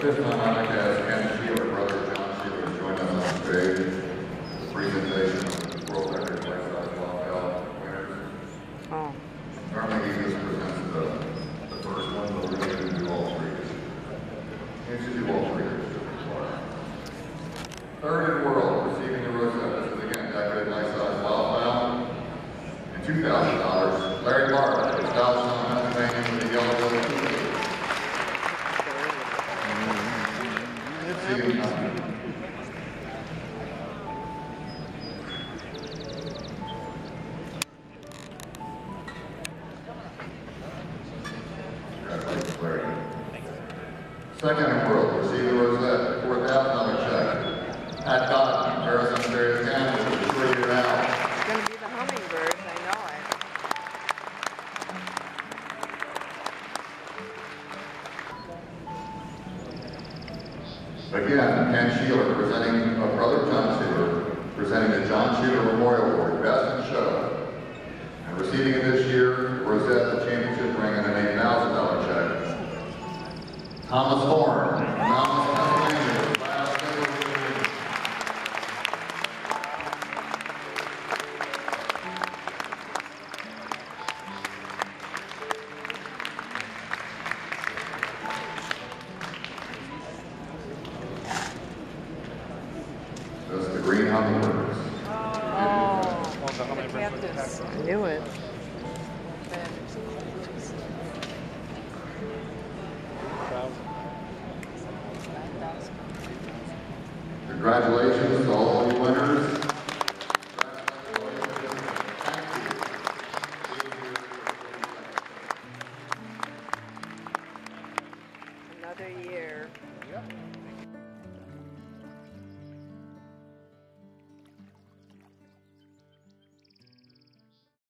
this time, I'd Ken Scheeler, brother John Scheeler, to join us on stage. Presentation of the world record life-size belt winners. Oh. Normally, he just presents the, the first one, but we're going to do all three. We should do all three. Third in world, receiving the Rosette. This is again decorated life-size wild fowl. And two thousand dollars, Larry Barth, Second in world, receive the Rosette, four thousand dollar Again, Ken Scheeler presenting, a brother John Scheeler, presenting the John Scheeler Memorial Award, Best in Show. And receiving it this year, Rosette, the championship ring and an eight thousand dollar check. Thomas Horn, The Green Oh, the cactus. I knew it. Congratulations to all you winners. Another year. Yep.